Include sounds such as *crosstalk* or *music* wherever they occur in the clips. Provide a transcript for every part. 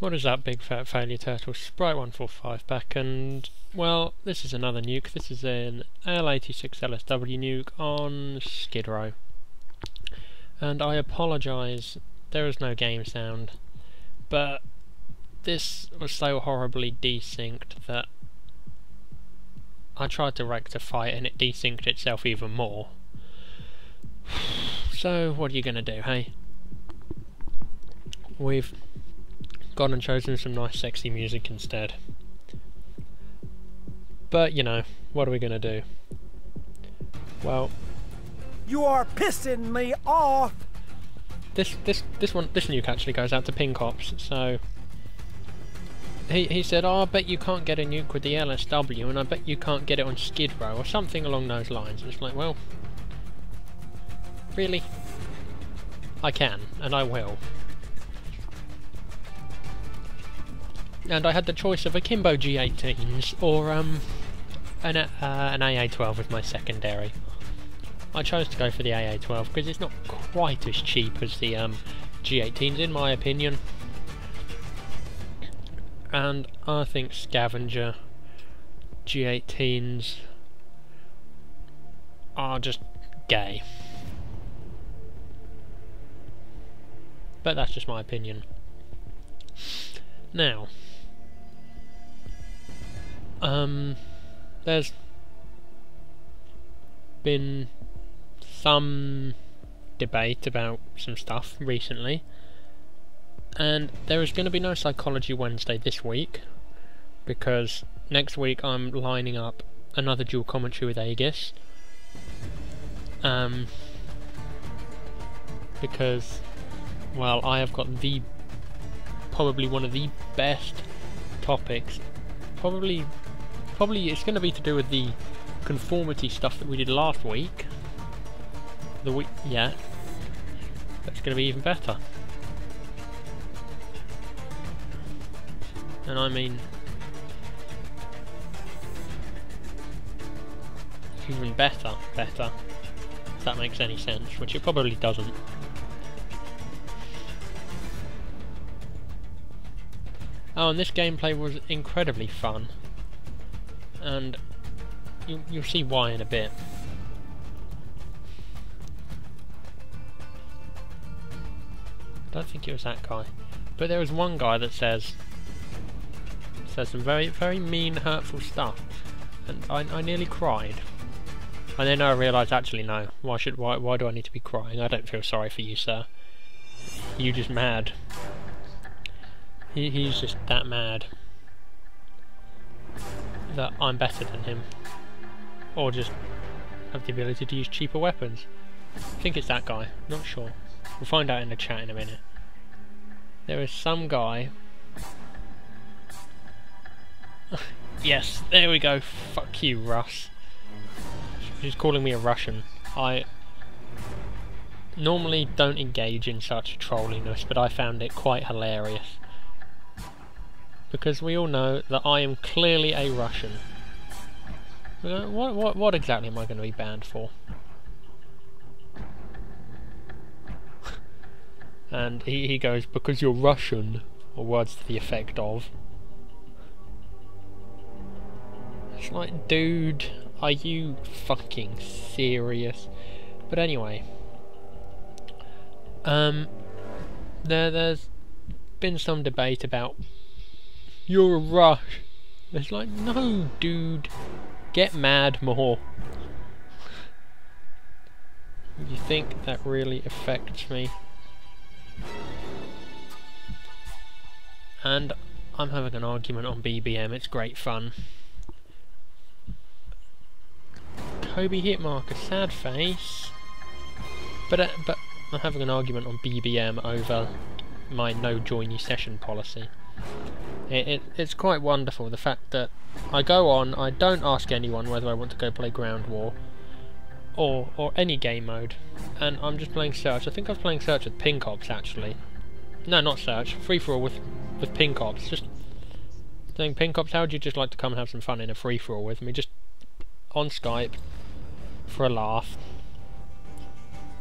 What is that big fat failure turtle? Sprite145 back and well this is another nuke. This is an L86 LSW nuke on Skidrow. And I apologise, there is no game sound. But this was so horribly desynced that I tried to rectify it and it desynced itself even more. *sighs* So what are you gonna do, hey? We've gone and chosen some nice sexy music instead. But, you know, what are we going to do? Well... You are pissing me off! This, this, this one, this nuke actually goes out to Pink Ops, so... He, he said, oh, I bet you can't get a nuke with the LSW, and I bet you can't get it on Skidrow, or something along those lines. And it's like, well... Really? I can, and I will. And I had the choice of akimbo G18s or um, an, uh, an AA12 as my secondary. I chose to go for the AA12 because it's not quite as cheap as the um, G18s in my opinion. And I think Scavenger G18s are just gay. But that's just my opinion. Now, um, there's been some debate about some stuff recently, and there is going to be no Psychology Wednesday this week because next week I'm lining up another dual commentary with Aegis. Um, because, well, I have got the probably one of the best topics, probably probably it's going to be to do with the conformity stuff that we did last week. The week, yeah. That's going to be even better. And I mean, even better, better. If that makes any sense, which it probably doesn't. Oh, and this gameplay was incredibly fun and you, you'll see why in a bit. I don't think it was that guy. But there was one guy that says says some very very mean, hurtful stuff. And I, I nearly cried. And then I realised actually no, why should why why do I need to be crying? I don't feel sorry for you, sir. You just mad. He he's just that mad that I'm better than him. Or just have the ability to use cheaper weapons. I think it's that guy, not sure. We'll find out in the chat in a minute. There is some guy... *laughs* yes, there we go. Fuck you, Russ. She's calling me a Russian. I normally don't engage in such trolliness, but I found it quite hilarious because we all know that I am clearly a Russian. What, what, what exactly am I going to be banned for? *laughs* and he, he goes, because you're Russian, or words to the effect of. It's like, dude, are you fucking serious? But anyway, um, there, there's been some debate about you're a rush. It's like, no, dude. Get mad more. You think that really affects me? And I'm having an argument on BBM, it's great fun. Kobe Hitmarker, sad face. But, uh, but I'm having an argument on BBM over my no join you session policy. It, it, it's quite wonderful, the fact that I go on, I don't ask anyone whether I want to go play Ground War, or or any game mode, and I'm just playing Search. I think I was playing Search with Pink Ops, actually. No, not Search, Free-for-all with, with Pink Ops. Just saying, Pink Ops, how would you just like to come and have some fun in a free-for-all with me? Just on Skype, for a laugh.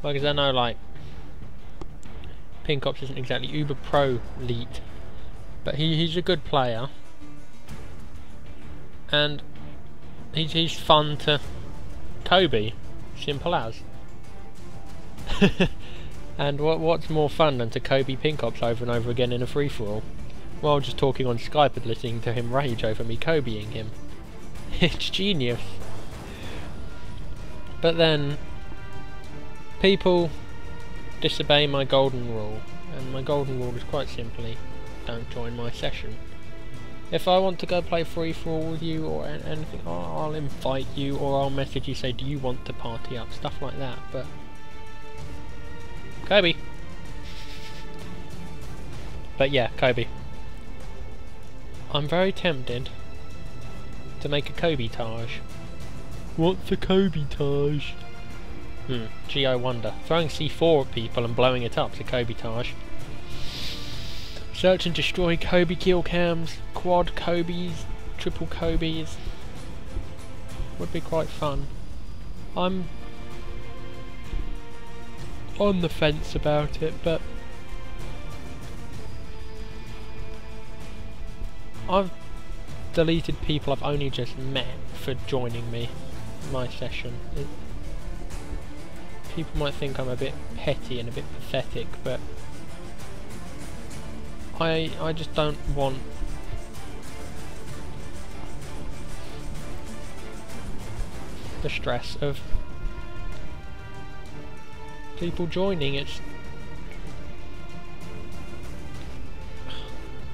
Because I know, like, Pink Ops isn't exactly uber pro elite But he, he's a good player. And he's, he's fun to Kobe. Simple as. *laughs* and what what's more fun than to Kobe Pinkops over and over again in a free-for-all? While just talking on Skype and listening to him rage over me Kobeing him. *laughs* it's genius. But then, people disobey my golden rule, and my golden rule is quite simply, don't join my session. If I want to go play free for all with you or anything, I'll invite you or I'll message you say, do you want to party up? Stuff like that, but... Kobe! But yeah, Kobe. I'm very tempted to make a Kobe Taj. What's a Kobe Taj? Hmm, gee I wonder. Throwing C4 at people and blowing it up's a Kobe Taj. Search and destroy Kobe kill cams, quad Kobe's, triple Kobe's. Would be quite fun. I'm on the fence about it, but I've deleted people I've only just met for joining me, my session. It, people might think I'm a bit petty and a bit pathetic, but I I just don't want the stress of people joining. It's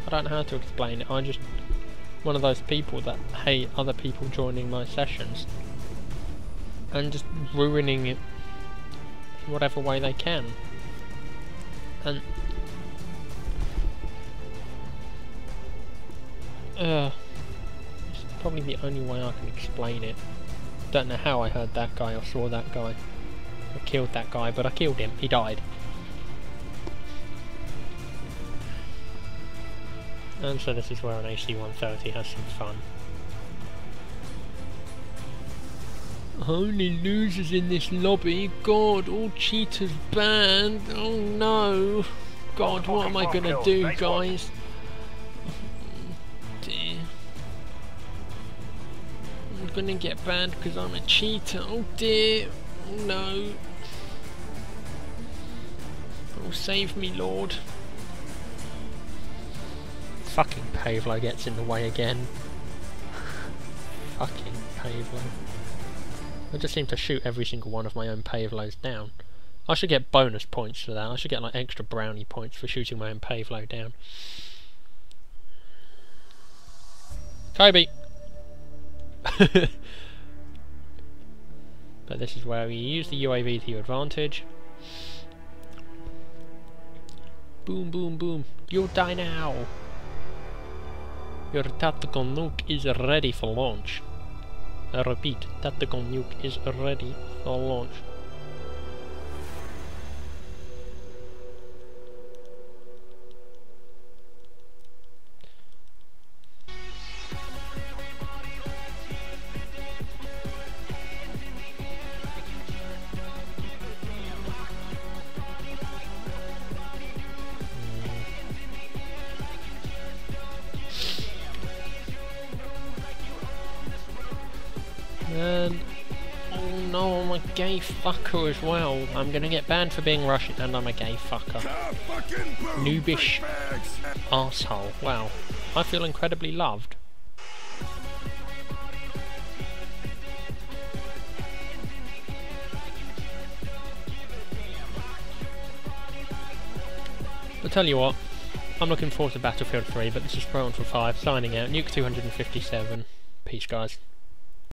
I don't know how to explain it. I'm just one of those people that hate other people joining my sessions and just ruining it whatever way they can. And Uh, it's probably the only way I can explain it. Don't know how I heard that guy or saw that guy. I killed that guy, but I killed him. He died. And so this is where an AC-130 has some fun. Only losers in this lobby. God, all cheaters banned. Oh no. God, what am I gonna do, guys? Gonna get banned because I'm a cheater. Oh dear. Oh no. Oh, save me, Lord. Fucking Pavelow gets in the way again. *laughs* Fucking Pavelow. I just seem to shoot every single one of my own Pavelows down. I should get bonus points for that. I should get like extra brownie points for shooting my own Pavelow down. Kobe! *laughs* but this is where you use the UAV to your advantage. Boom, boom, boom. You'll die now. Your tactical nuke is ready for launch. I repeat, tactical nuke is ready for launch. And oh no, I'm a gay fucker as well. I'm gonna get banned for being Russian and I'm a gay fucker. Noobish asshole. Wow. I feel incredibly loved. I'll tell you what, I'm looking forward to Battlefield 3, but this is Pro for 5, signing out, Nuke 257. Peace, guys.